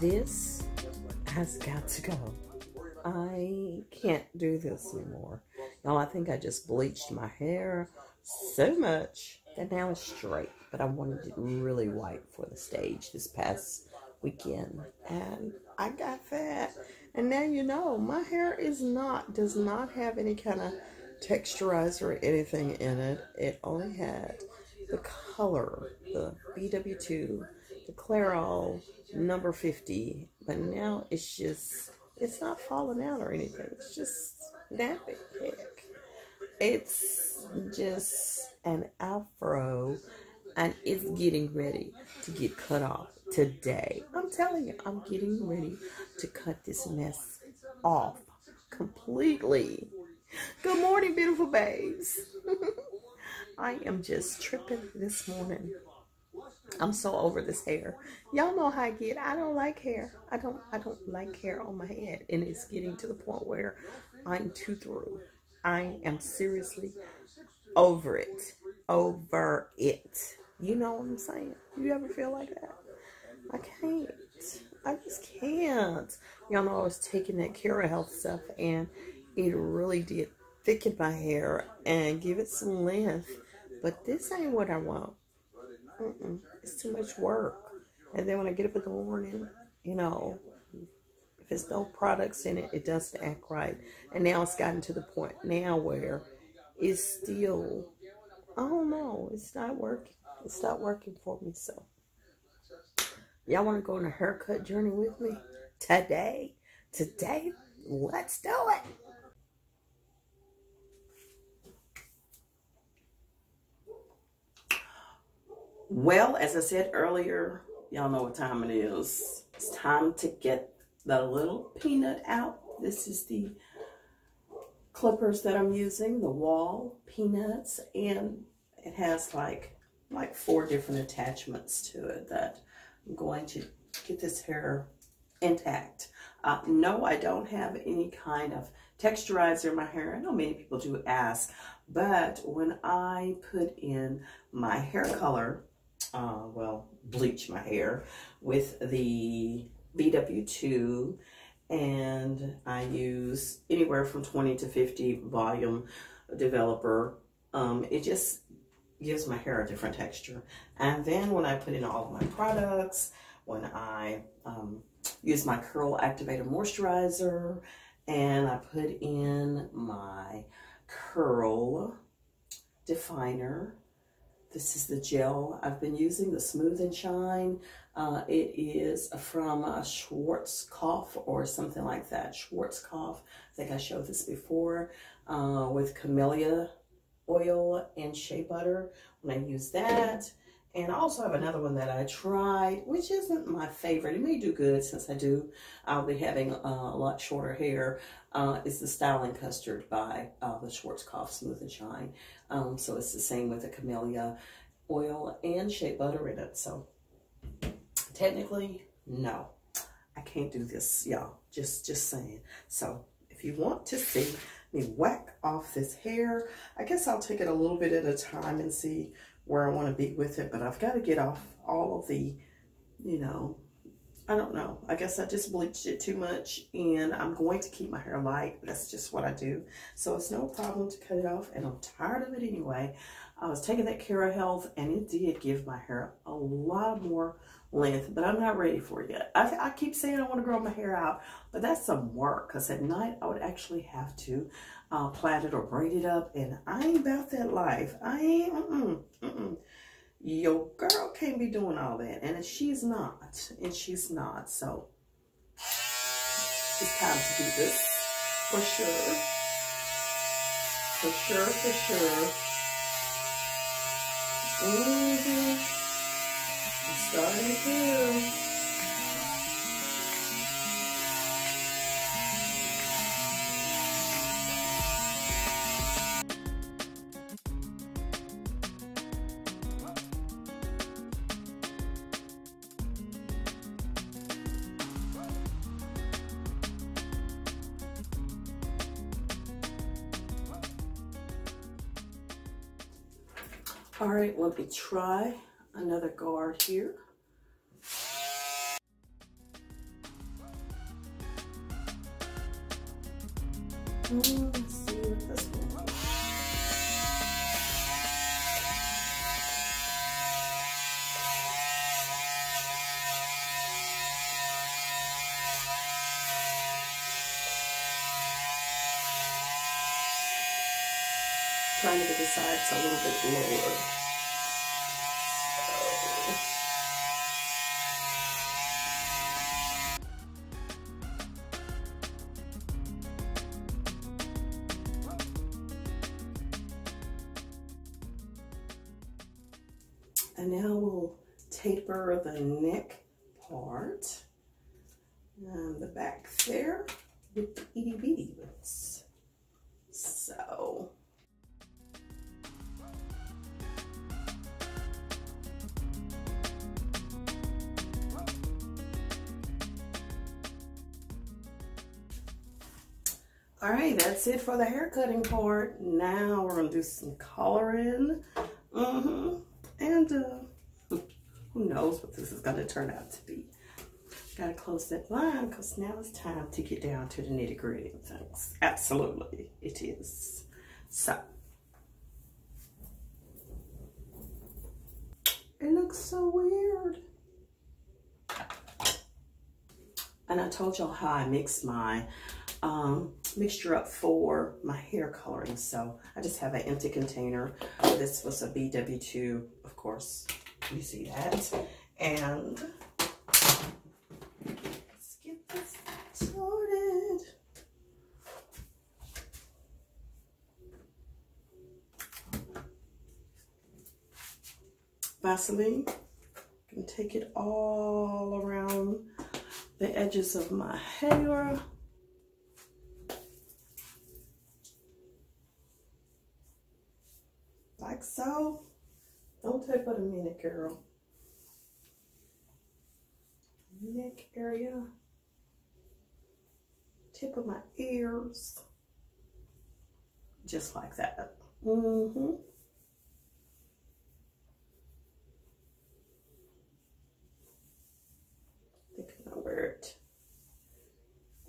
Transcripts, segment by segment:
this has got to go. I can't do this anymore. Y'all, I think I just bleached my hair so much that now it's straight. But I wanted it really white for the stage this past weekend. And I got that. And now you know, my hair is not, does not have any kind of texturizer or anything in it. It only had the color, the BW2, the Clairol number 50. But now it's just, it's not falling out or anything. It's just nappy heck. It's just an afro and it's getting ready to get cut off today. I'm telling you, I'm getting ready to cut this mess off completely. Good morning, beautiful babes. I am just tripping this morning. I'm so over this hair. Y'all know how I get. I don't like hair. I don't I don't like hair on my head. And it's getting to the point where I'm too through. I am seriously over it. Over it. You know what I'm saying? You ever feel like that? I can't. I just can't. Y'all know I was taking that Cara Health stuff and it really did thicken my hair and give it some length. But this ain't what I want. Mm -mm. It's too much work. And then when I get up in the morning, you know, if there's no products in it, it doesn't act right. And now it's gotten to the point now where it's still, I don't know, it's not working. It's not working for me. So, y'all want to go on a haircut journey with me today? Today, let's do it. Well, as I said earlier, y'all know what time it is. It's time to get the little peanut out. This is the clippers that I'm using, the Wahl peanuts, and it has like like four different attachments to it that I'm going to get this hair intact. Uh, no, I don't have any kind of texturizer in my hair. I know many people do ask, but when I put in my hair color, uh, well, bleach my hair with the BW2 and I use anywhere from 20 to 50 volume developer. Um, it just gives my hair a different texture. And then when I put in all of my products, when I um, use my Curl Activator Moisturizer, and I put in my Curl Definer, this is the gel I've been using, the Smooth and Shine. Uh, it is from uh, Schwarzkopf or something like that. Schwarzkopf. I think I showed this before uh, with Camellia oil and shea butter when I use that. And I also have another one that I tried, which isn't my favorite. It may do good since I do. I'll be having uh, a lot shorter hair. Uh, it's the Styling Custard by uh, the Schwarzkopf Smooth and Shine. Um, so it's the same with the Camellia oil and shea butter in it. So technically, no. I can't do this, y'all. Just, just saying. So if you want to see me whack off this hair, I guess I'll take it a little bit at a time and see where I want to be with it, but I've got to get off all of the, you know, I don't know. I guess I just bleached it too much and I'm going to keep my hair light. That's just what I do. So it's no problem to cut it off and I'm tired of it anyway. I was taking that Cara Health and it did give my hair a lot more length, but I'm not ready for it yet. I, I keep saying I want to grow my hair out, but that's some work because at night I would actually have to uh, plait or braided up, and I ain't about that life. I ain't, mm-mm, mm-mm. Your girl can't be doing all that, and she's not, and she's not, so it's time to do this for sure. For sure, for sure. Mm-hmm. I'm starting to All right, let me try another guard here. Mm. Trying to get the sides a little bit lower. That's it for the hair cutting part. Now we're gonna do some coloring. Mm-hmm. And uh, who knows what this is gonna turn out to be. Gotta close that line because now it's time to get down to the nitty gritty of things. Absolutely, it is. So, it looks so weird. And I told y'all how I mix my um, mixture up for my hair coloring. So I just have an empty container. This was a BW2, of course, you see that. And let's get this started. Vaseline, can take it all around the edges of my hair. Like so. Don't take minute, girl. Neck area. Tip of my ears. Just like that. Mm-hmm. wear it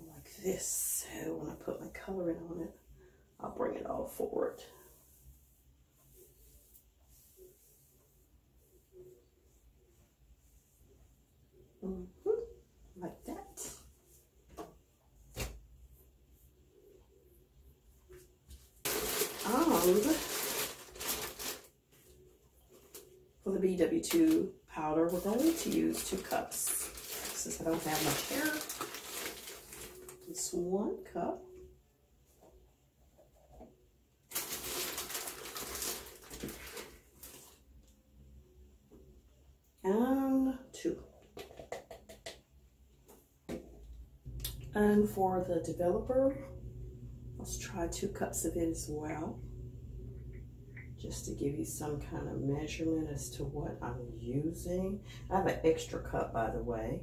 like this. So when I put my coloring on it, I'll bring it all forward. Mm -hmm. Like that. And for the BW2 powder, we're going to use two cups since I don't have much hair. It's one cup. And two. And for the developer, let's try two cups of it as well. Just to give you some kind of measurement as to what I'm using. I have an extra cup, by the way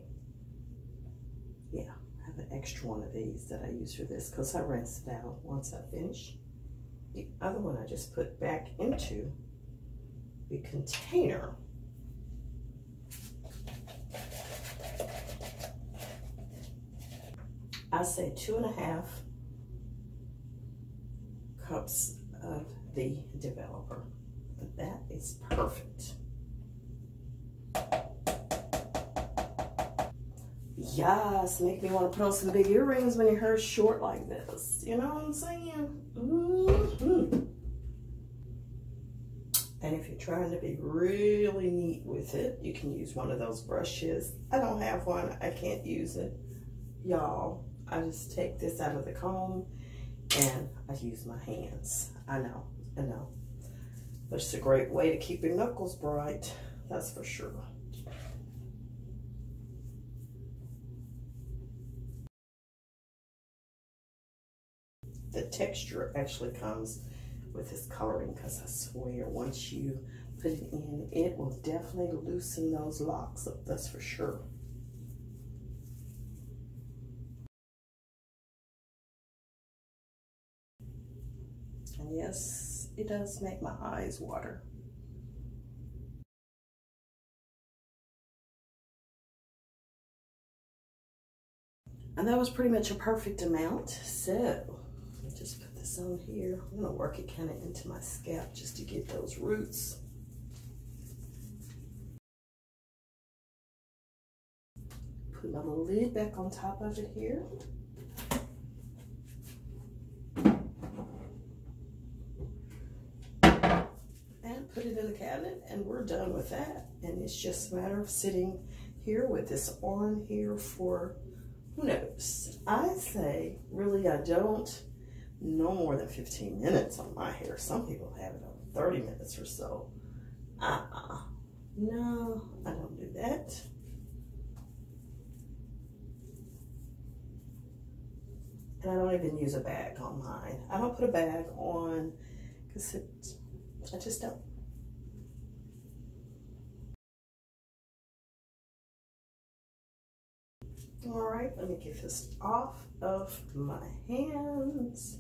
yeah, I have an extra one of these that I use for this because I rinse it out once I finish. The other one I just put back into the container. I say two and a half cups of the developer. That is perfect. Yes, make me want to put on some big earrings when your hair's short like this. You know what I'm saying? Mm -hmm. And if you're trying to be really neat with it, you can use one of those brushes. I don't have one. I can't use it. Y'all, I just take this out of the comb and I use my hands. I know, I know. But it's a great way to keep your knuckles bright. That's for sure. the texture actually comes with this coloring because I swear once you put it in, it will definitely loosen those locks up, that's for sure. Yes, it does make my eyes water. And that was pretty much a perfect amount. So just put this on here. I'm gonna work it kind of into my scalp just to get those roots. Put my little lid back on top of it here. And put it in the cabinet and we're done with that. And it's just a matter of sitting here with this on here for, who knows? I say, really, I don't, no more than 15 minutes on my hair. Some people have it on 30 minutes or so. Uh-uh. No, I don't do that. And I don't even use a bag on mine. I don't put a bag on because it, I just don't. All right, let me get this off of my hands.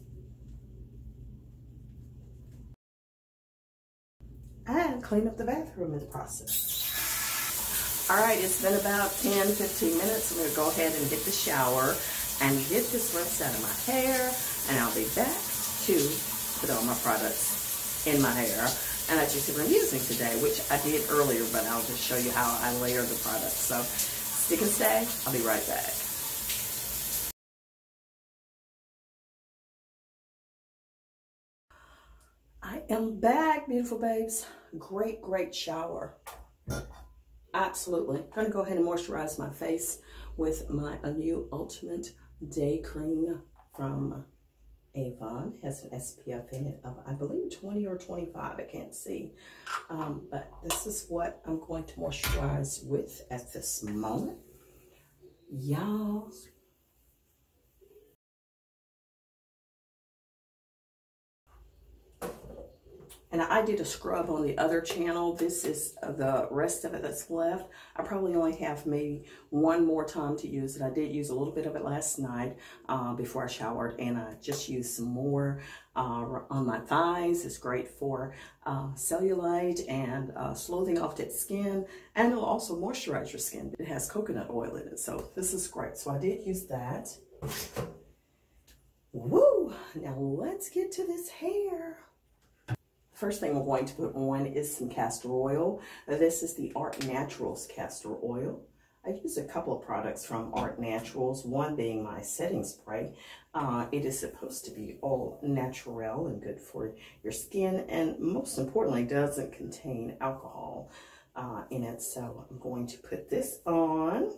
And clean up the bathroom in the process. All right, it's been about 10, 15 minutes. I'm gonna go ahead and get the shower and get this rest out of my hair and I'll be back to put all my products in my hair and that's just what I'm using today which I did earlier but I'll just show you how I layer the products so stick and stay. I'll be right back. I am back beautiful babes. Great great shower. Absolutely. I'm gonna go ahead and moisturize my face with my new ultimate day cream from Avon. has an SPF in it of, I believe, 20 or 25. I can't see. Um, but this is what I'm going to moisturize with at this moment. Y'all, And I did a scrub on the other channel. This is the rest of it that's left. I probably only have maybe one more time to use it. I did use a little bit of it last night uh, before I showered and I just used some more uh, on my thighs. It's great for uh, cellulite and uh, smoothing off that skin and it'll also moisturize your skin. It has coconut oil in it, so this is great. So I did use that. Woo! Now let's get to this hair. First thing we're going to put on is some castor oil. This is the Art Naturals castor oil. I use a couple of products from Art Naturals, one being my setting spray. Uh, it is supposed to be all natural and good for your skin and most importantly doesn't contain alcohol uh, in it. So I'm going to put this on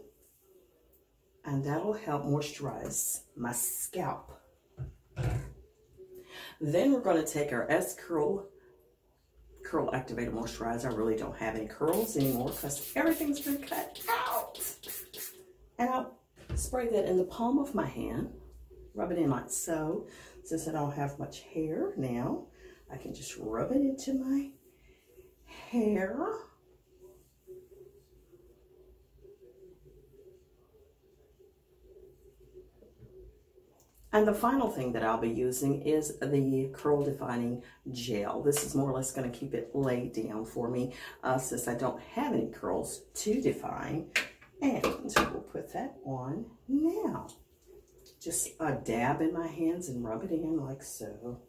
and that'll help moisturize my scalp. Then we're going to take our S-Curl Curl Activated Moisturizer. I really don't have any curls anymore because everything's been cut out. And I'll spray that in the palm of my hand. Rub it in like so. Since I don't have much hair now, I can just rub it into my hair. And the final thing that I'll be using is the Curl Defining Gel. This is more or less going to keep it laid down for me uh, since I don't have any curls to define. And we'll put that on now. Just a dab in my hands and rub it in like so.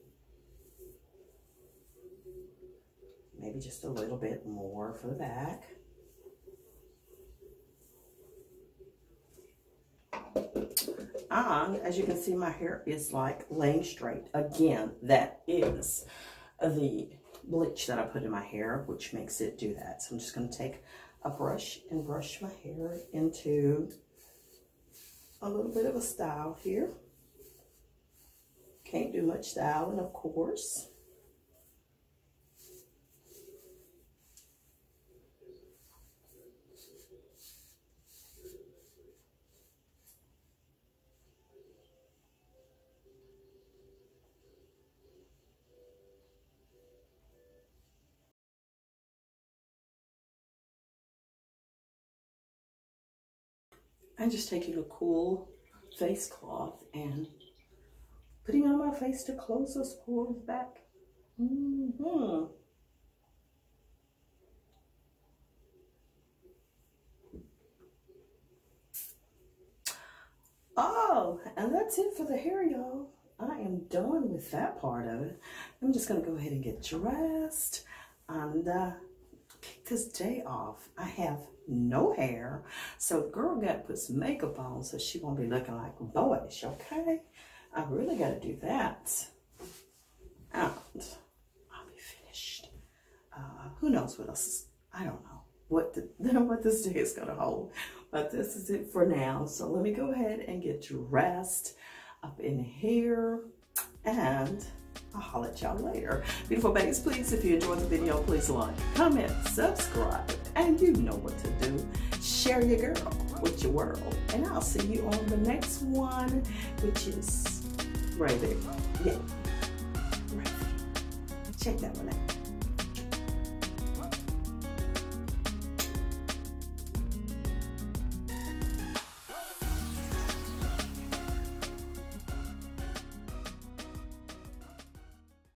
Maybe just a little bit more for the back. As you can see, my hair is like laying straight. Again, that is the bleach that I put in my hair, which makes it do that. So I'm just going to take a brush and brush my hair into a little bit of a style here. Can't do much styling, of course. I'm just taking a cool face cloth and putting on my face to close those pores back. Mm -hmm. Oh, and that's it for the hair, y'all. I am done with that part of it. I'm just gonna go ahead and get dressed and uh, kick this day off. I have no hair, so the girl got to put some makeup on so she won't be looking like a boyish, okay? I really got to do that. And I'll be finished. Uh, who knows what else? I don't know what the, what this day is gonna hold, but this is it for now. So let me go ahead and get dressed up in here and I'll holler at y'all later. Beautiful babies, please, if you enjoyed the video, please like, comment, subscribe, and you know what to do. Share your girl with your world. And I'll see you on the next one, which is right there. Yeah. Right. there. Check that one out.